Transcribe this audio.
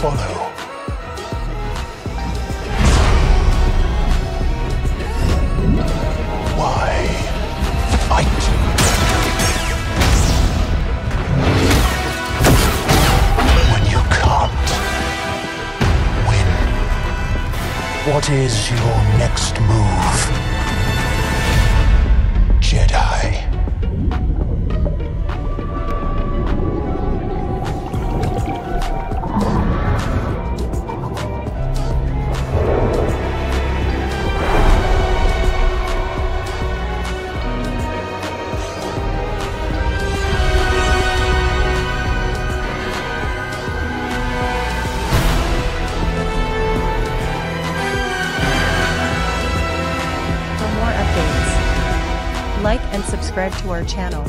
follow. Why fight? When you can't win. What is your next move? Like and subscribe to our channel.